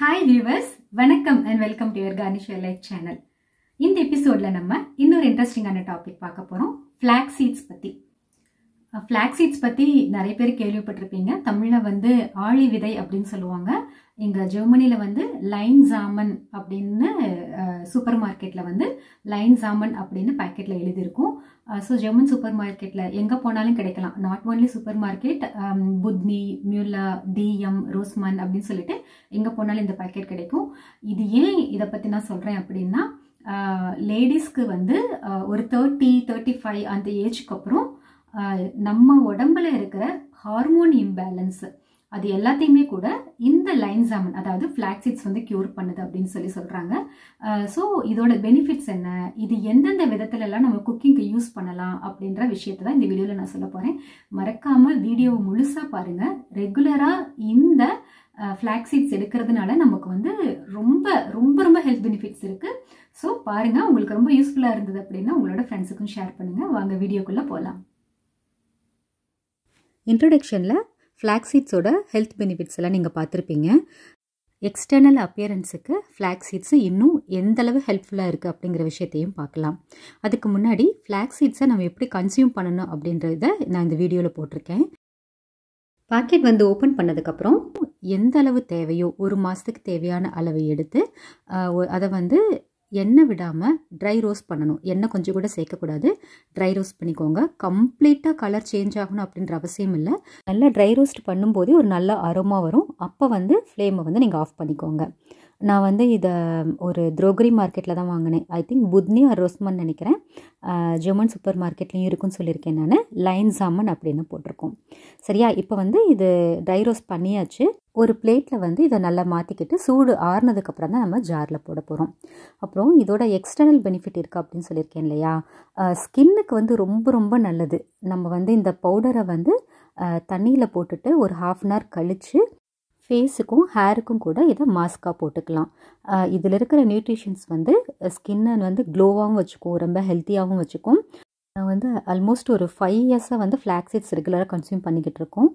Hi viewers வணக்கம் and welcome to your garnish life channel இந்த எபிசோட்ல நம்ம இன்னொரு இன்ட்ரெஸ்டிங்கான டாபிக் பார்க்க போறோம். ஃபிளாக் சீட்ஸ் பத்தி. ஃப்ளாக் சீட்ஸ் பற்றி நிறைய பேர் கேள்விப்பட்டிருப்பீங்க. தமிழில் வந்து ஆழி விதை அப்படின்னு சொல்லுவாங்க. இங்கே ஜெர்மனியில் வந்து லைன் ஜாமன் அப்படின்னு சூப்பர் மார்க்கெட்டில் வந்து லைன் ஜாமன் அப்படின்னு பேக்கெட்டில் எழுதியிருக்கும். ஸோ ஜெர்மன் சூப்பர் மார்க்கெட்டில் எங்கே போனாலும் கிடைக்கலாம். Not only supermarket Budni Müller DM Rossmann அப்படின்னு சொல்லிட்டு எங்கே போனாலும் இந்த பேக்கெட் கிடைக்கும். இது ஏன் இதை பற்றி நான் சொல்கிறேன் அப்படின்னா லேடிஸ்க்கு வந்து ஒரு தேர்ட்டி தேர்ட்டி ஃபைவ் அந்த ஏஜ்க்கு அப்புறம் நம்ம உடம்புல இருக்கிற ஹார்மோன் இம்பேலன்ஸ் அது எல்லாத்தையுமே கூட இந்த லைன்சாமன் அதாவது ஃபிளாக்ஸிட்ஸ் வந்து கியூர் பண்ணுது அப்படின்னு சொல்லி சொல்கிறாங்க ஸோ இதோட பெனிஃபிட்ஸ் என்ன? இது எந்தெந்த விதத்துல எல்லாம் நம்ம குக்கிங்க்கு யூஸ் பண்ணலாம் அப்படின்ற விஷயத்தை தான் இந்த வீடியோவில் நான் சொல்ல போகிறேன் மறக்காமல் வீடியோவை முழுசாக பாருங்கள் ரெகுலராக இந்த ஃப்ளாக்ஸீட்ஸ் எடுக்கிறதுனால நமக்கு வந்து ரொம்ப ரொம்ப ரொம்ப ஹெல்த் பெனிஃபிட்ஸ் இருக்குது ஸோ பாருங்கள் உங்களுக்கு ரொம்ப யூஸ்ஃபுல்லாக இருந்தது அப்படின்னா உங்களோட ஃப்ரெண்ட்ஸுக்கும் ஷேர் பண்ணுங்கள் வாங்க வீடியோக்குள்ளே போகலாம் இன்ட்ரடக்ஷனில் ஃப்ளாக்ஸீட்ஸோட ஹெல்த் பெனிஃபிட்ஸ் எல்லாம் நீங்கள் பார்த்துருப்பீங்க. எக்ஸ்டர்னல் அப்பியரன்ஸுக்கு ஃப்ளாக்ஸீட்ஸு இன்னும் எந்தளவு ஹெல்ப்ஃபுல்லாக இருக்குது அப்படிங்கிற விஷயத்தையும் பார்க்கலாம். அதுக்கு முன்னாடி ஃப்ளாக்ஸீட்ஸை நம்ம எப்படி கன்சியூம் பண்ணணும் அப்படின்றத நான் இந்த வீடியோவில் போட்டிருக்கேன். பாக்கெட் வந்து ஓப்பன் பண்ணதுக்கப்புறம் எந்த அளவு தேவையோ ஒரு மாதத்துக்கு தேவையான அளவை எடுத்து அதை வந்து எண்ணெய் விடாமல் ட்ரை ரோஸ்ட் பண்ணணும். எண்ணெய் கொஞ்சம் கூட சேர்க்கக்கூடாது. ட்ரை ரோஸ்ட் பண்ணிக்கோங்க. கம்ப்ளீட்டாக கலர் சேஞ்ச் ஆகணும் அப்படின்ற அவசியம் இல்லை. நல்லா ட்ரை ரோஸ்ட் பண்ணும்போதே ஒரு நல்ல அரோமா வரும். அப்போ வந்து ஃப்ளேமை வந்து நீங்கள் ஆஃப் பண்ணிக்கோங்க. நான் வந்து இதை ஒரு த்ரோகரி மார்க்கெட்டில் தான் வாங்கினேன். ஐ திங்க் புத்னி ஆர் ரோஸ்மன் நினைக்கிறேன். ஜெர்மன் சூப்பர் மார்க்கெட்லேயும் இருக்குன்னு சொல்லியிருக்கேன் நான். லைன் சாமன் அப்படின்னு போட்டிருக்கோம். சரியா? இப்போ வந்து இது ட்ரை ரோஸ்ட் பண்ணியாச்சு. ஒரு பிளேட்டில் வந்து இதை நல்லா மாற்றிக்கிட்டு சூடு ஆறுனதுக்கப்புறம் தான் நம்ம ஜாரில் போட போகிறோம் அப்புறம் இதோட எக்ஸ்டர்னல் பெனிஃபிட் இருக்குது அப்படின்னு சொல்லியிருக்கேன் இல்லையா? ஸ்கின்னுக்கு வந்து ரொம்ப ரொம்ப நல்லது. நம்ம வந்து இந்த பவுடரை வந்து தண்ணியில் போட்டுட்டு ஒரு ஹாஃப் அன் ஹவர் கழித்து ஃபேஸுக்கும் ஹேருக்கும் கூட இதை மாஸ்காக போட்டுக்கலாம். இதில் இருக்கிற நியூட்ரிஷன்ஸ் வந்து ஸ்கின்னை வந்து க்ளோவாகவும் வச்சுக்கும் ரொம்ப ஹெல்த்தியாகவும் வச்சுக்கும். நான் வந்து ஆல்மோஸ்ட் ஒரு ஃபைவ் இயர்ஸாக வந்து ஃப்ளாக்ஸிட்ஸ் ரெகுலராக கன்சியூம் பண்ணிக்கிட்டு இருக்கோம்.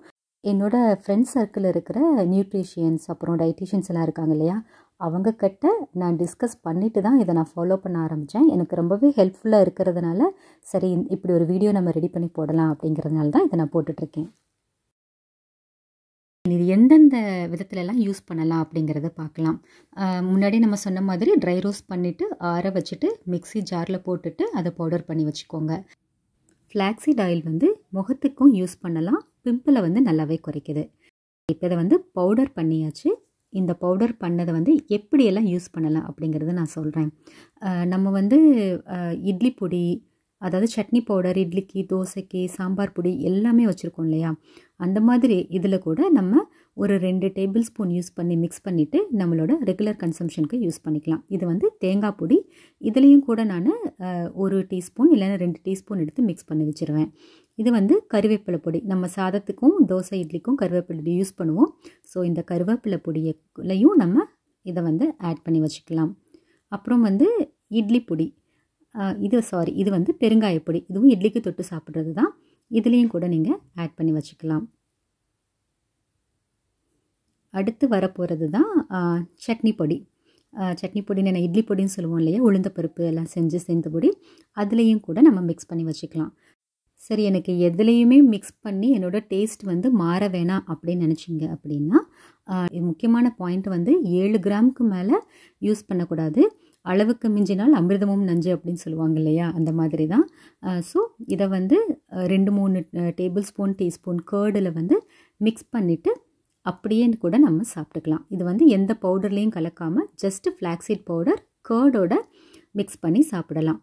என்னோடய ஃப்ரெண்ட்ஸ் சர்க்கிளில் இருக்கிற நியூட்ரிஷியன்ஸ் அப்புறம் டைட்டிஷியன்ஸ் எல்லாம் இருக்காங்க இல்லையா? அவங்க கிட்ட நான் டிஸ்கஸ் பண்ணிட்டு தான் இதை நான் ஃபாலோ பண்ண ஆரம்பித்தேன் எனக்கு ரொம்பவே ஹெல்ப்ஃபுல்லாக இருக்கிறதுனால சரி இப்படி ஒரு வீடியோ நம்ம ரெடி பண்ணி போடலாம் அப்படிங்கிறதுனால தான் இதை நான் போட்டுட்ருக்கேன். இது எந்தெந்த விதத்துலலாம் யூஸ் பண்ணலாம் அப்படிங்கிறத பார்க்கலாம். முன்னாடி நம்ம சொன்ன மாதிரி ட்ரை ரோஸ்ட் பண்ணிவிட்டு ஆற வச்சுட்டு மிக்சி ஜாரில் போட்டுட்டு அதை பவுடர் பண்ணி வச்சுக்கோங்க. ஃப்ளாக்ஸிட் ஆயில் வந்து முகத்துக்கும் யூஸ் பண்ணலாம். பிம்பிளை வந்து நல்லாவே குறைக்குது. இப்போ இதை வந்து பவுடர் பண்ணியாச்சு. இந்த பவுடர் பண்ணதை வந்து எப்படியெல்லாம் யூஸ் பண்ணலாம் அப்படிங்கிறத நான் சொல்கிறேன் நம்ம வந்து இட்லி பொடி அதாவது சட்னி பவுடர் இட்லிக்கு தோசைக்கு சாம்பார் பொடி எல்லாமே வச்சுருக்கோம் இல்லையா? அந்த மாதிரி இதில் கூட நம்ம ஒரு ரெண்டு டேபிள் ஸ்பூன் யூஸ் பண்ணி மிக்ஸ் பண்ணிவிட்டு நம்மளோட ரெகுலர் கன்சம்ஷனுக்கு யூஸ் பண்ணிக்கலாம். இது வந்து தேங்காய் பொடி. இதுலேயும் கூட நான் ஒரு டீஸ்பூன் இல்லைன்னா ரெண்டு டீஸ்பூன் எடுத்து மிக்ஸ் பண்ணி வச்சுருவேன். இது வந்து கருவேப்பிலை பொடி. நம்ம சாதத்துக்கும் தோசை இட்லிக்கும் கருவேப்பிலை யூஸ் பண்ணுவோம். ஸோ இந்த கருவேப்பிலை பொடியிலையும் நம்ம இதை வந்து ஆட் பண்ணி வச்சுக்கலாம். அப்புறம் வந்து இட்லி பொடி. இது சாரி இது வந்து பெருங்காய பொடி. இதுவும் இட்லிக்கு தொட்டு சாப்பிட்றது தான் இதுலேயும் கூட நீங்கள் ஆட் பண்ணி வச்சுக்கலாம். அடுத்து வரப்போகிறது தான் சட்னி பொடி. சட்னி பொடி இட்லி பொடின்னு சொல்லுவோம் இல்லையா? உளுந்த பருப்பு எல்லாம் செஞ்சு சேர்ந்த பொடி. அதுலேயும் கூட நம்ம மிக்ஸ் பண்ணி வச்சுக்கலாம். சரி எனக்கு எதுலேயுமே மிக்ஸ் பண்ணி என்னோடய டேஸ்ட் வந்து மாற வேணாம் அப்படின்னு நினச்சிங்க அப்படின்னா முக்கியமான பாயிண்ட் வந்து ஏழு கிராமுக்கு மேலே யூஸ் பண்ணக்கூடாது. அளவுக்கு மிஞ்சினால் அமிர்தமும் நஞ்சு அப்படின்னு சொல்லுவாங்க இல்லையா? அந்த மாதிரி தான். ஸோ இதை வந்து ரெண்டு மூணு டேபிள் ஸ்பூன் டீஸ்பூன் கேர்டில் வந்து மிக்ஸ் பண்ணிவிட்டு அப்படியே கூட நம்ம சாப்பிட்டுக்கலாம். இது வந்து எந்த பவுடர்லேயும் கலக்காமல் ஜஸ்ட்டு ஃப்ளாக்ஸீட் பவுடர் கேர்டோட மிக்ஸ் பண்ணி சாப்பிடலாம்.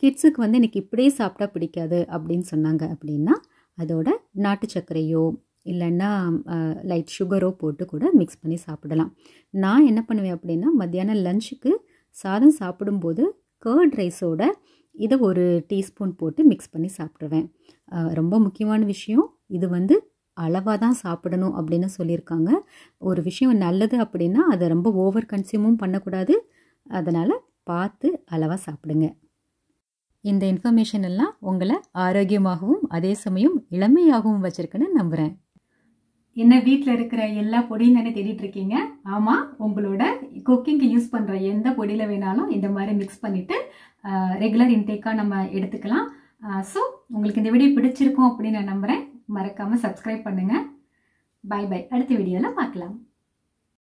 கிட்ஸுக்கு வந்து எனக்கு இப்படியே சாப்பிட்டா பிடிக்காது அப்படின்னு சொன்னாங்க அப்படின்னா அதோட நாட்டு சர்க்கரையோ இல்லைன்னா லைட் சுகரோ போட்டு கூட மிக்ஸ் பண்ணி சாப்பிடலாம். நான் என்ன பண்ணுவேன் அப்படின்னா மத்தியானம் லஞ்சுக்கு சாதம் சாப்பிடும்போது கேர்ட் ரைஸோட இதை ஒரு டீஸ்பூன் போட்டு மிக்ஸ் பண்ணி சாப்பிடுவேன் ரொம்ப முக்கியமான விஷயம். இது வந்து அளவாக தான் சாப்பிடணும் அப்படின்னு சொல்லியிருக்காங்க. ஒரு விஷயம் நல்லது அப்படின்னா அதை ரொம்ப ஓவர் கன்சியூமும் பண்ணக்கூடாது. அதனால் பார்த்து அளவாக சாப்பிடுங்க. இந்த இன்ஃபர்மேஷன் எல்லாம் உங்களை ஆரோக்கியமாகவும் அதே சமயம் இளமையாகவும் வச்சுருக்குன்னு நம்புகிறேன் என்ன வீட்டில் இருக்கிற எல்லா பொடியும் தானே தேடிட்டு இருக்கீங்க? ஆமாம் உங்களோட குக்கிங்க்கு யூஸ் பண்ணுற எந்த பொடியில் வேணாலும் இந்த மாதிரி மிக்ஸ் பண்ணிவிட்டு ரெகுலர் இன்டேக்காக நம்ம எடுத்துக்கலாம். ஸோ உங்களுக்கு இந்த வீடியோ பிடிச்சிருக்கும் அப்படின்னு நான் நம்புகிறேன் மறக்காமல் சப்ஸ்கிரைப் பண்ணுங்கள் பை பை அடுத்த வீடியோவில் பார்க்கலாம்.